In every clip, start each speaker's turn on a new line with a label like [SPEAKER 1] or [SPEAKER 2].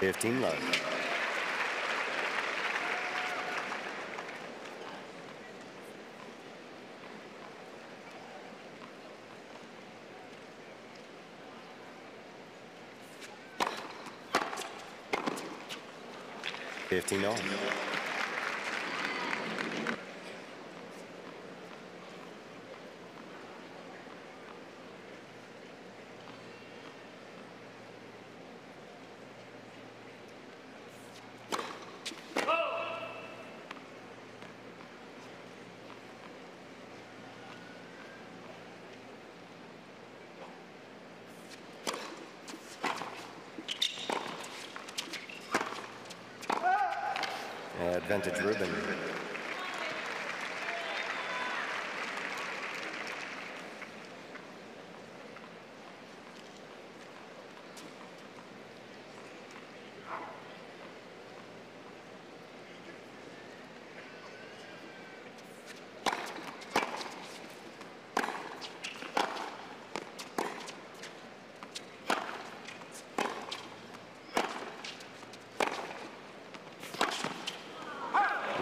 [SPEAKER 1] 15 love. Fifteen all. Advantage Rubin.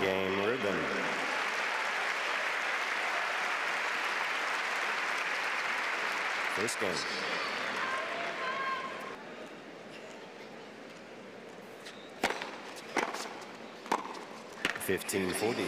[SPEAKER 1] Game Rubin. First game. Fifteen forty.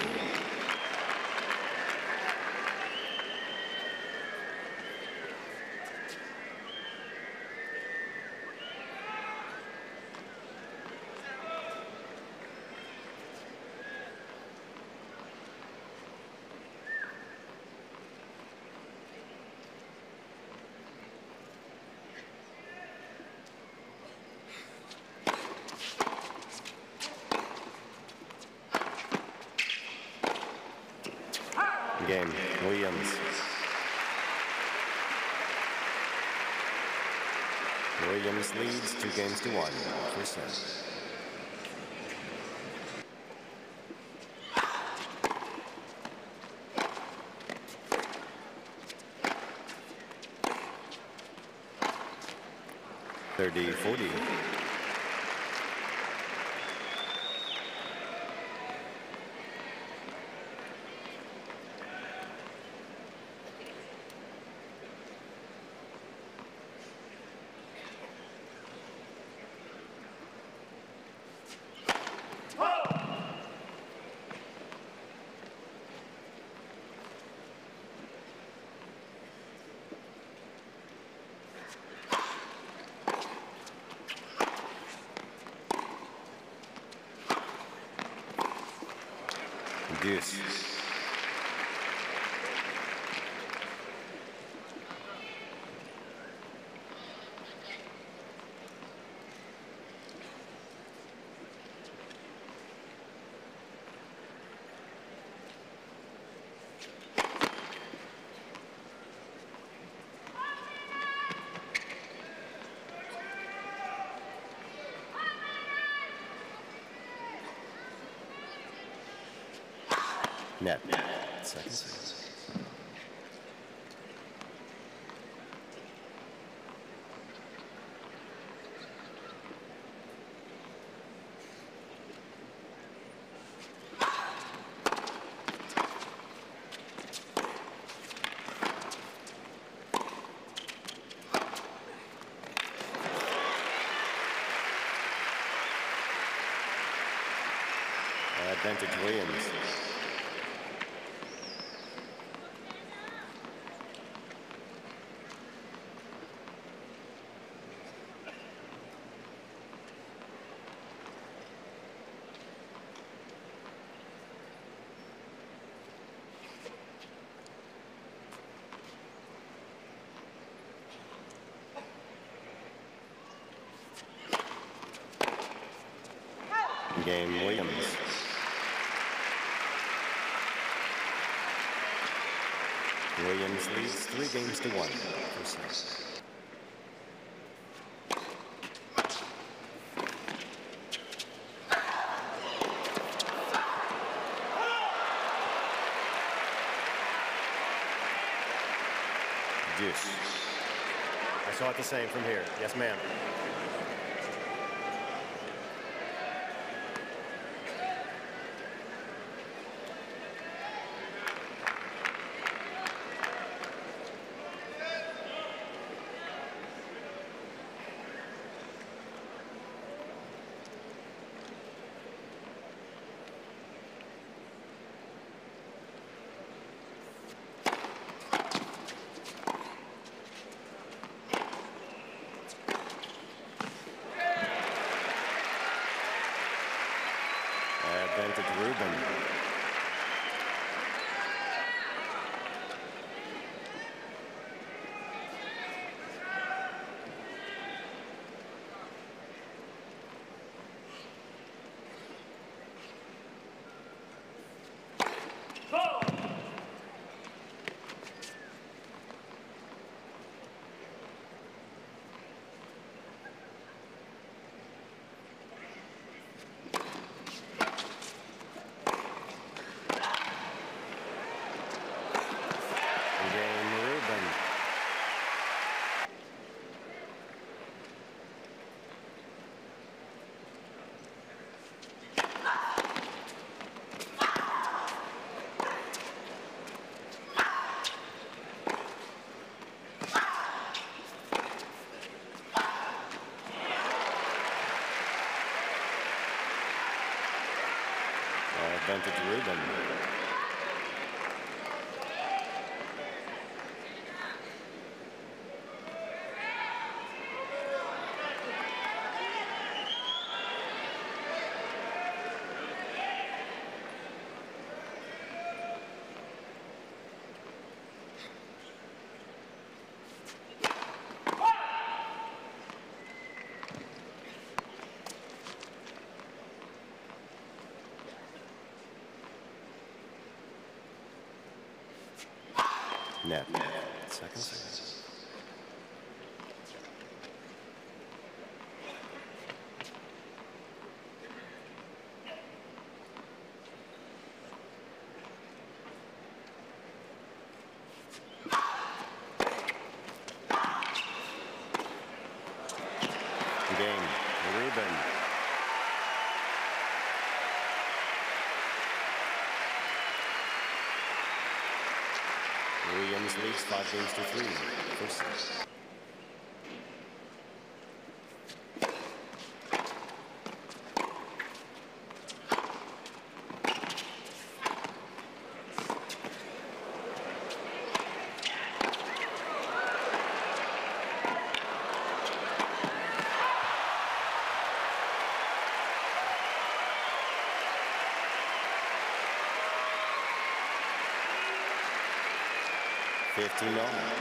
[SPEAKER 1] Game Williams. Williams leads two games to one. Set. Thirty forty. Deuce. Net. Second service. Advantage Williams. Williams. Williams leads three games to one. Deuce.
[SPEAKER 2] I saw it the same from here. Yes, ma'am.
[SPEAKER 1] Advantage Rubin. Net. Second five games to three. First 15 long.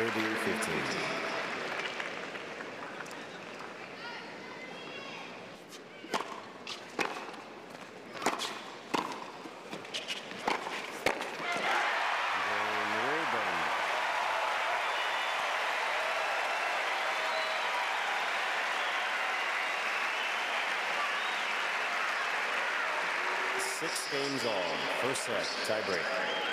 [SPEAKER 1] 30 15. Six games on. first set, tiebreak.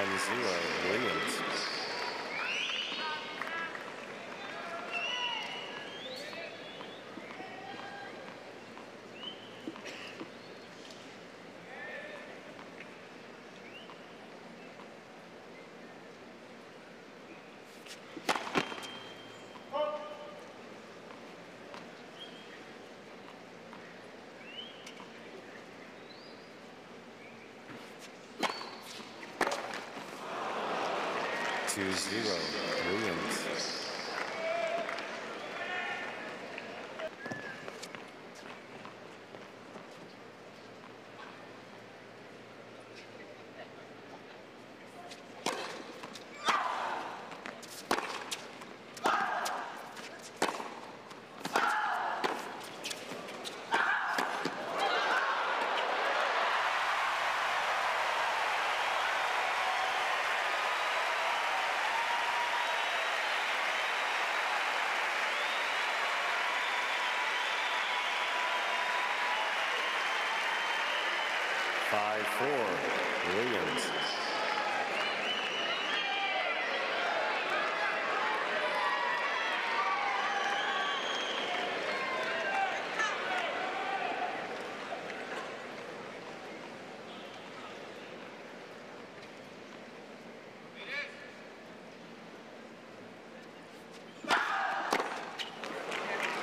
[SPEAKER 1] One zero Williams. Two zero Williams. Five four, Williams.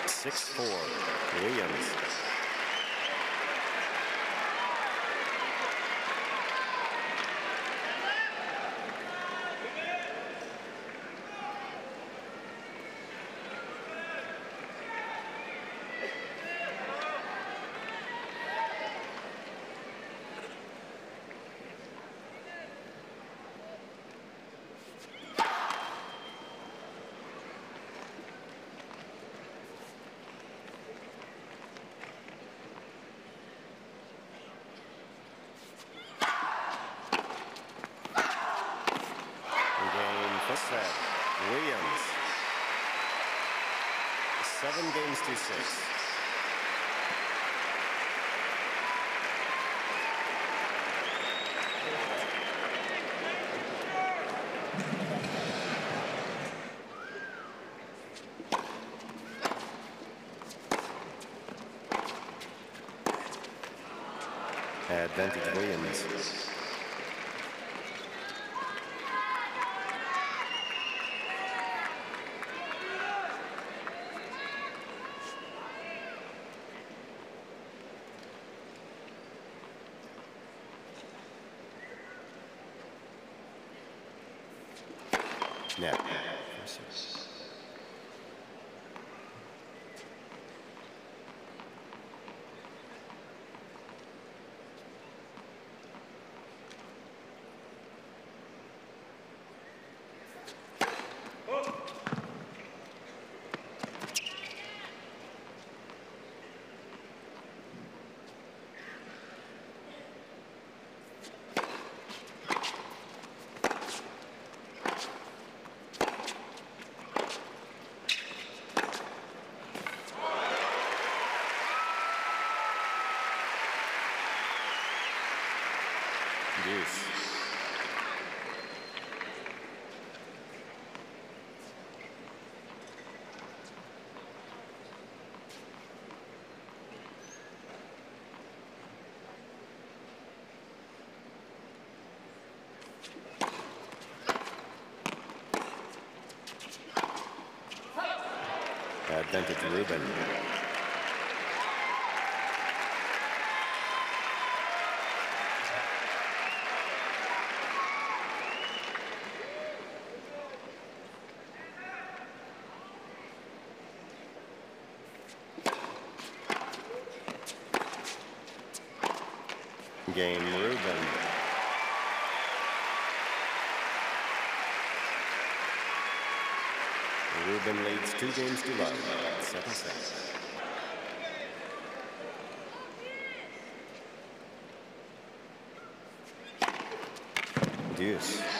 [SPEAKER 1] Six four, Williams. Game first Williams. Seven games to six. Advantage Williams. Net. First set. Deuce. Advantage Rubin. Game Rubin. Rubin leads two games to love. Second set. Deuce.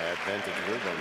[SPEAKER 1] Advantage Rubin.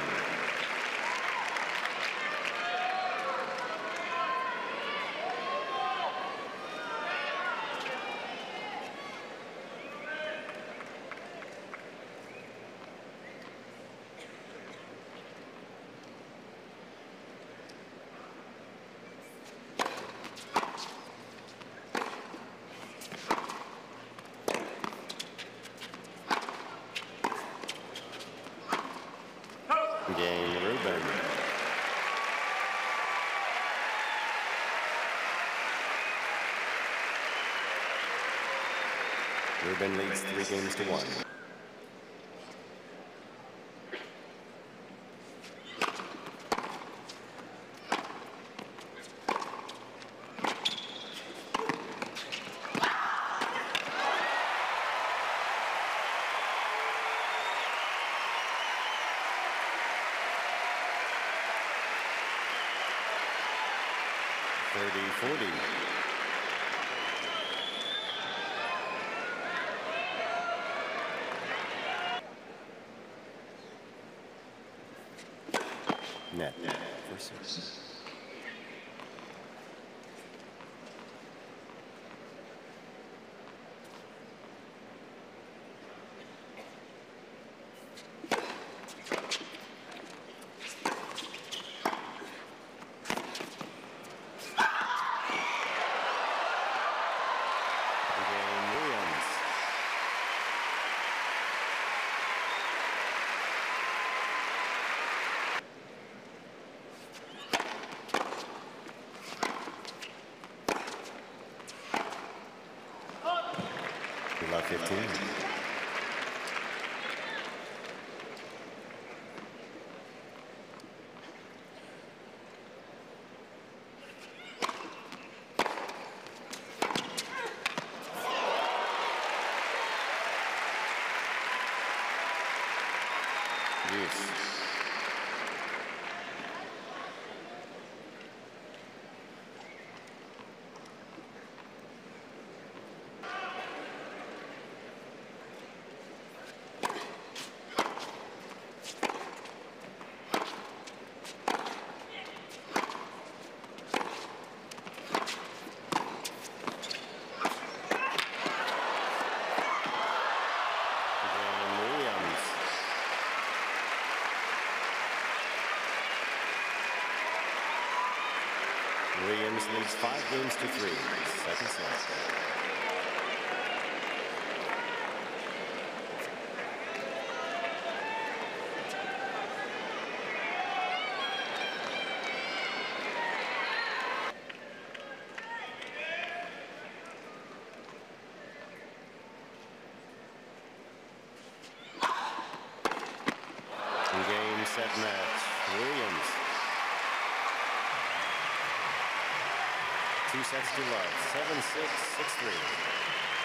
[SPEAKER 1] Game Rubin. Rubin leads three games to one. Thirty forty. Net Good luck, 15. Yes. Game Williams. Williams leads five games to three. Second set. In game set match. Williams. Two sets to love. Seven six six three.